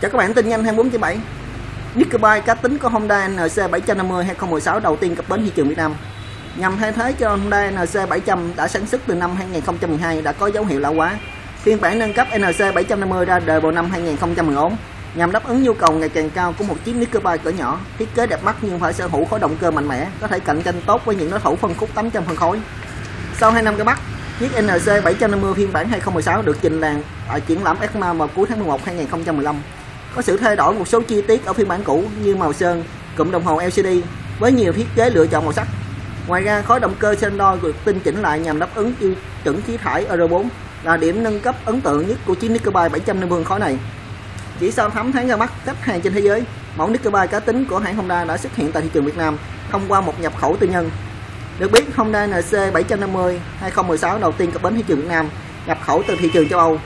Chào các bạn, tin nhanh 24 7 Nickelback cá tính của Honda NC 750 2016 đầu tiên cập bến thị trường Việt Nam. Nhằm thay thế cho Honda NC 700 đã sản xuất từ năm 2012 đã có dấu hiệu lão hóa. Phiên bản nâng cấp NC 750 ra đời vào năm 2014 nhằm đáp ứng nhu cầu ngày càng cao của một chiếc Nickelback cỡ nhỏ thiết kế đẹp mắt nhưng phải sở hữu khối động cơ mạnh mẽ có thể cạnh tranh tốt với những đối thủ phân khúc 800 phân khối. Sau 2 năm ra mắt Chiếc NC 750 phiên bản 2016 được trình làng tại triển lãm ECMA vào cuối tháng 11 2015. Có sự thay đổi một số chi tiết ở phiên bản cũ như màu sơn, cụm đồng hồ LCD với nhiều thiết kế lựa chọn màu sắc. Ngoài ra, khối động cơ Sandor được tinh chỉnh lại nhằm đáp ứng tiêu chuẩn khí thải Euro 4 là điểm nâng cấp ấn tượng nhất của chiếc Nickelbike 750 khối này. Chỉ sau 8 tháng ra mắt khách hàng trên thế giới, mẫu Nickelbike cá tính của hãng Honda đã xuất hiện tại thị trường Việt Nam thông qua một nhập khẩu tư nhân được biết Honda NC 750 2016 đầu tiên cập bến thị trường Việt Nam nhập khẩu từ thị trường châu Âu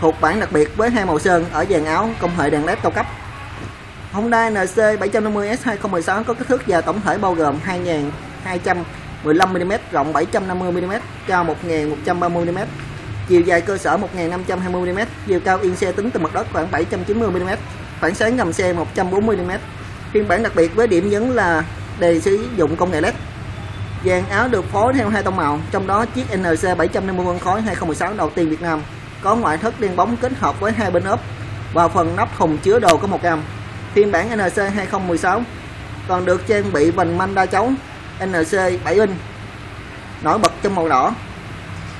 thuộc bản đặc biệt với hai màu sơn ở dàn áo công nghệ đèn led cao cấp. Honda NC 750S 2016 có kích thước dài tổng thể bao gồm 2215mm rộng 750mm cao 1130mm chiều dài cơ sở 1520mm chiều cao yên xe tính từ mặt đất khoảng 790mm phản sáng gầm xe 140mm phiên bản đặc biệt với điểm nhấn là đề sử dụng công nghệ led. Dàn áo được phối theo hai tông màu, trong đó chiếc NC 750 phân khối 2016 đầu tiên Việt Nam có ngoại thất đen bóng kết hợp với hai bên ốp và phần nắp thùng chứa đồ có một cam. Phiên bản NC 2016 còn được trang bị vành manh đa chấu NC 7 inch nổi bật trong màu đỏ.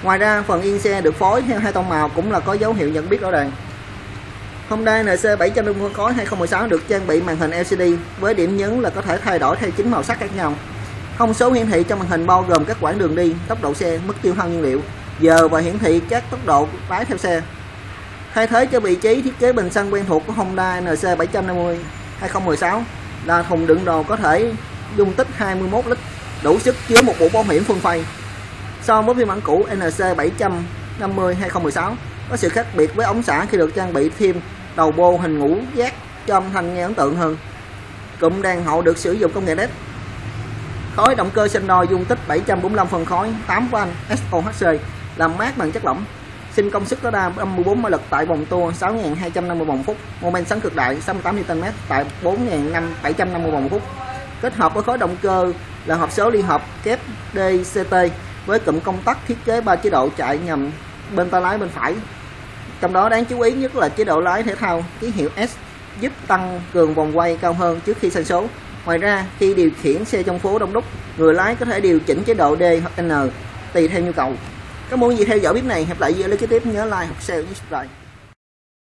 Ngoài ra, phần yên xe được phối theo hai tông màu cũng là có dấu hiệu nhận biết rõ ràng. Honda NC 700 phân khối 2016 được trang bị màn hình LCD với điểm nhấn là có thể thay đổi theo chín màu sắc khác nhau. Thông số hiển thị trong màn hình bao gồm các quãng đường đi, tốc độ xe, mức tiêu hao nhiên liệu, giờ và hiển thị các tốc độ lái theo xe. Thay thế cho vị trí thiết kế bình xăng quen thuộc của Honda NC 750 2016 là thùng đựng đồ có thể dung tích 21 lít, đủ sức chứa một bộ bảo hiểm phương phay. So với phiên bản cũ NC 750 2016 có sự khác biệt với ống xả khi được trang bị thêm đầu bô hình ngũ giác cho âm thanh nghe ấn tượng hơn. Cụm đèn hậu được sử dụng công nghệ LED khối động cơ sinh đôi dung tích 745 phân khối 8 van SOHC làm mát bằng chất lỏng. Sinh công suất tối đa 54 mã lực tại vòng tua 6.250 vòng phút. Mô men xoắn cực đại 68 Nm tại 4.750 vòng phút. Kết hợp với khối động cơ là hộp số liên hợp kép DCT với cụm công tắc thiết kế 3 chế độ chạy nhằm bên tay lái bên phải. Trong đó đáng chú ý nhất là chế độ lái thể thao ký hiệu S giúp tăng cường vòng quay cao hơn trước khi sang số. Ngoài ra, khi điều khiển xe trong phố đông đúc, người lái có thể điều chỉnh chế độ D hoặc N tùy theo nhu cầu. Các muốn gì theo dõi clip này, hẹp lại video kế tiếp nhớ like share và subscribe.